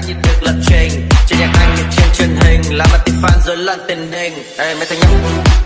gái như được lập trình Trên nhạc anh như trên truyền hình, Làm mặt tình fan rối loạn tình hình Ê, mấy thằng nhóc.